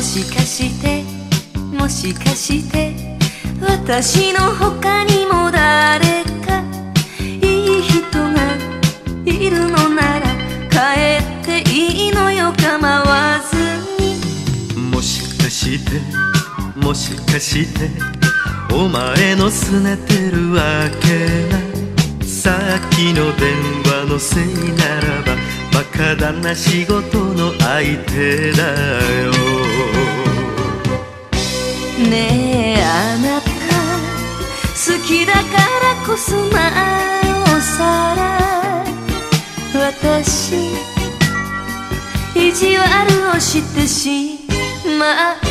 もしかしてもしかして私の他にも誰かいい人がいるのなら帰っていいのよ構わずに。もしかしてもしかしてお前のすねてるわけがさっきの電話のせいならばバカだな仕事の相手だよ。からこそなおさら私意地悪をしてしまう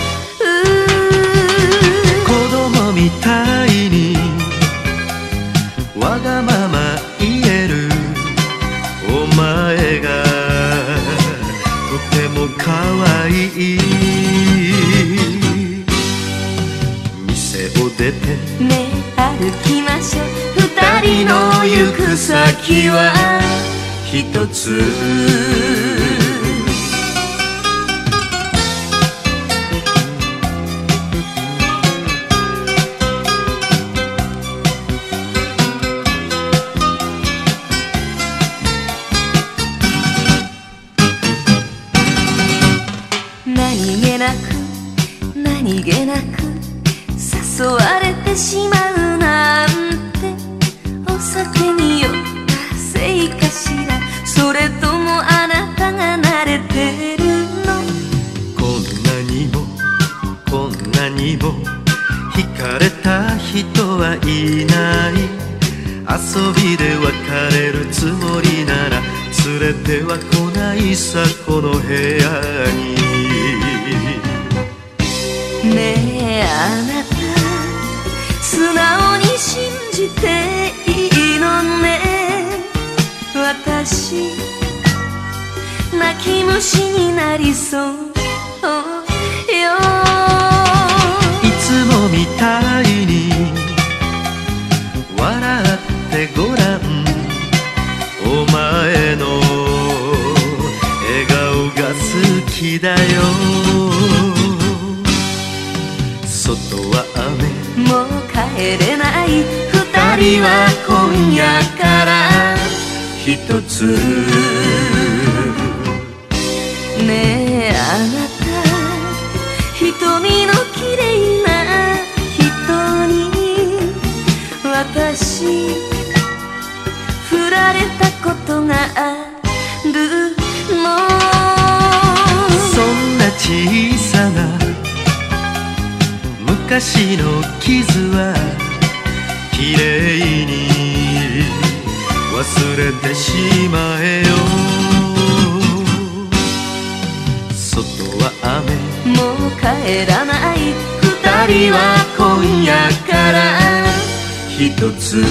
く先は一つ。何気なく何気なく誘われてしまうなんてお酒にたが慣れてるの？こんなにもこんなにも惹かれた人はいない。遊びで別れるつもりなら連れては来ないさこの部屋に。ねえあなた素直に信じていいのね？私泣き虫になりそうよいつもみたいに笑ってごらん。お前の笑顔が好きだよ外は雨もう帰れない二人は今夜から一つ昔の傷は綺麗に忘れてしまえよ。外は雨。もう帰らない。二人は今夜から。一つ